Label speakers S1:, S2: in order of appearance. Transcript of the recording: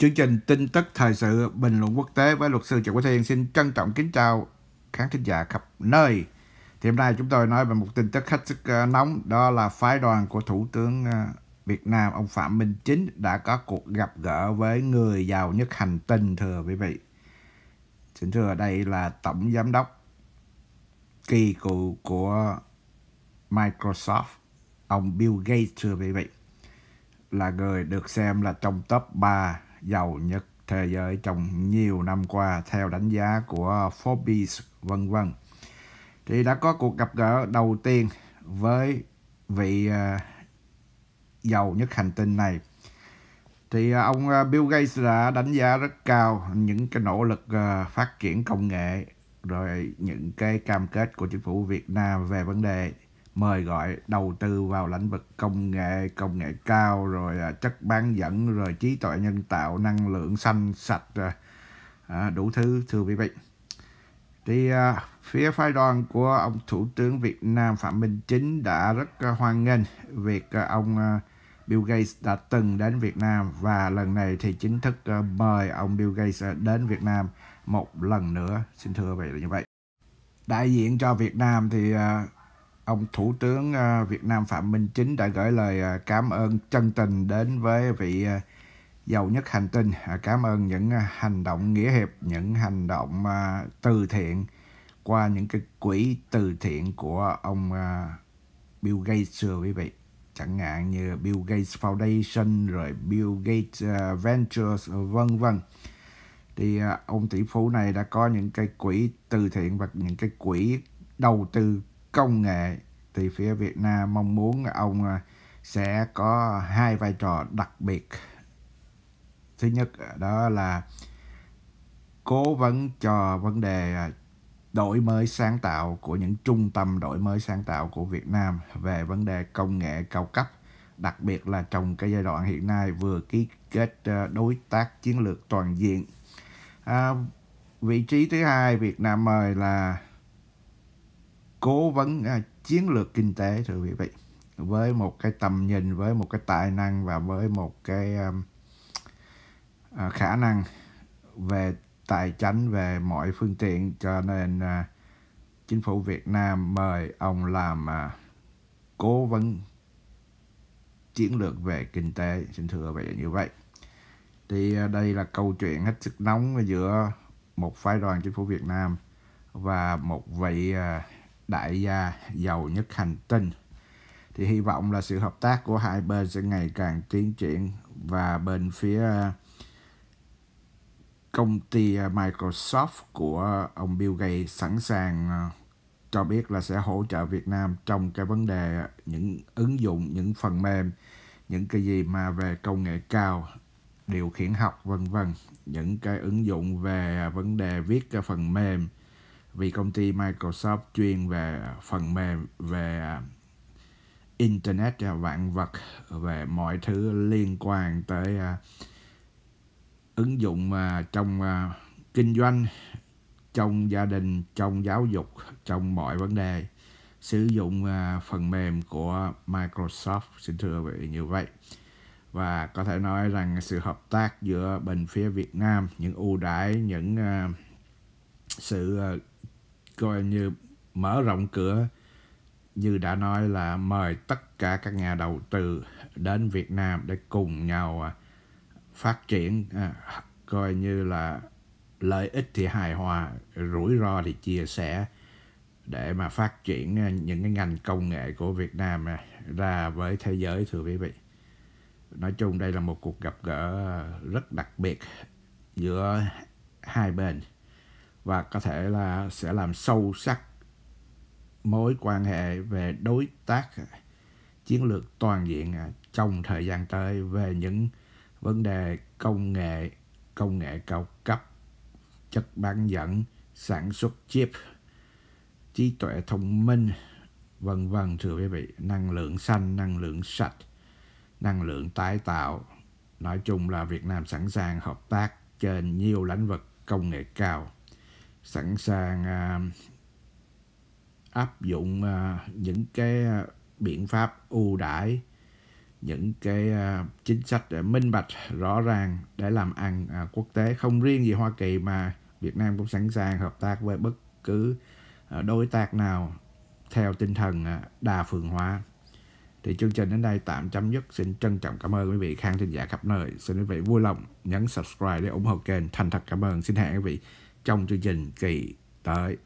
S1: Chương trình tin tức thời sự, bình luận quốc tế với luật sư Trần Quốc Thiên xin trân trọng kính chào khán thính giả khắp nơi. Thì hôm nay chúng tôi nói về một tin tức hết sức ờ, nóng, đó là phái đoàn của Thủ tướng ờ, Việt Nam ông Phạm Minh Chính đã có cuộc gặp gỡ với người giàu nhất hành tinh, thưa quý vị. Xin thưa đây là tổng giám đốc kỳ cựu của Microsoft, ông Bill Gates, thưa quý vị, là người được xem là trong top 3 giàu nhất thế giới trong nhiều năm qua, theo đánh giá của Forbes, vân vân. Thì đã có cuộc gặp gỡ đầu tiên với vị à, giàu nhất hành tinh này. Thì à, ông à, Bill Gates đã đánh giá rất cao những cái nỗ lực phát triển công nghệ, rồi những cái cam kết của chính phủ Việt Nam về vấn đề mời gọi đầu tư vào lĩnh vực công nghệ, công nghệ cao, rồi à, chất bán dẫn, rồi trí tuệ nhân tạo, năng lượng xanh, sạch, rồi à đủ thứ thưa quý vị. Thì à, phía phái đoàn của ông Thủ tướng Việt Nam Phạm Minh Chính đã rất à, hoan nghênh việc à, ông à, Bill Gates đã từng đến Việt Nam và lần này thì chính thức à, mời ông Bill Gates à, đến Việt Nam một lần nữa. Xin thưa vậy là như vậy. Đại diện cho Việt Nam thì à, ông Thủ tướng à, Việt Nam Phạm Minh Chính đã gửi lời à, cảm ơn chân tình đến với vị à, giàu nhất hành tinh. Cảm ơn những hành động nghĩa hiệp, những hành động từ thiện qua những cái quỹ từ thiện của ông Bill Gates xưa quý vị. Chẳng hạn như Bill Gates Foundation rồi Bill Gates Ventures vân vân. Thì ông tỷ phú này đã có những cái quỹ từ thiện và những cái quỹ đầu tư công nghệ thì phía Việt Nam mong muốn ông à, sẽ có hai vai trò đặc biệt. Thứ nhất à, đó là cố vấn cho vấn đề à, đổi mới sáng tạo của những trung tâm đổi mới sáng tạo của Việt Nam về vấn đề công nghệ cao cấp, đặc biệt là trong cái giai đoạn hiện nay vừa ký kết đối tác chiến lược toàn diện. À, vị trí thứ hai Việt Nam mời là cố vấn à, chiến lược kinh tế thưa quý vị. Với một cái tầm nhìn với một cái tài năng và với một cái um, à, khả năng về tài chính về mọi phương tiện cho nên à, chính phủ Việt Nam mời ông làm à, cố vấn chiến lược về kinh tế. Xin thưa vậy như vậy. Thì à, đây là câu chuyện hết sức nóng giữa một phái đoàn chính phủ Việt Nam và một vị à, đại gia giàu nhất hành tinh. Thì hy vọng là sự hợp tác của hai bên sẽ ngày càng tiến triển và bên phía à, công ty à, Microsoft của ông Bill Gates sẵn sàng à, cho biết là sẽ hỗ trợ Việt Nam trong cái vấn đề những ứng dụng, những phần mềm, những cái gì mà về công nghệ cao, điều khiển học vân vân, những cái ứng dụng về vấn đề viết cái phần mềm, vì công ty Microsoft chuyên về phần mềm về à, internet à, vạn vật về mọi thứ liên quan tới uh, ứng dụng uh, trong uh, kinh doanh trong gia đình trong giáo dục trong mọi vấn đề. Sử dụng uh, phần mềm của Microsoft xin thưa vậy như vậy. Và có thể nói rằng sự hợp tác giữa bên phía Việt Nam những ưu đãi những uh, sự coi như mở rộng cửa. Như đã nói là mời tất cả các nhà đầu tư đến Việt Nam để cùng nhau à, phát triển à, coi như là lợi ích thì hài hòa rủi ro thì chia sẻ để mà phát triển à, những cái ngành công nghệ của Việt Nam à, ra với thế giới thưa quý vị. Nói chung đây là một cuộc gặp gỡ rất đặc biệt giữa hai bên và có thể là sẽ làm sâu sắc mối quan hệ về đối tác, chiến lược toàn diện à, trong thời gian tới về những vấn đề công nghệ công nghệ cao cấp, chất bán dẫn, sản xuất chip, trí tuệ thông minh, vân vân, thưa quý vị. Năng lượng xanh, năng lượng sạch, năng lượng tái tạo. Nói chung là Việt Nam sẵn sàng hợp tác trên nhiều lĩnh vực công nghệ cao sẵn sàng à, áp dụng à, những cái à, biện pháp ưu đãi, những cái chính sách minh bạch, rõ ràng để làm ăn quốc tế. Không riêng gì Hoa Kỳ mà Việt Nam cũng sẵn sàng hợp tác với bất cứ đối tác nào theo tinh thần đa phương hóa. Thì chương trình đến đây tạm chấm dứt. Xin trân trọng cảm ơn quý vị khán thính giả khắp nơi. Xin quý vị vui lòng nhấn subscribe để ủng hộ kênh. Thành thật cảm ơn. Xin hẹn quý vị trong chương trình kỳ tới.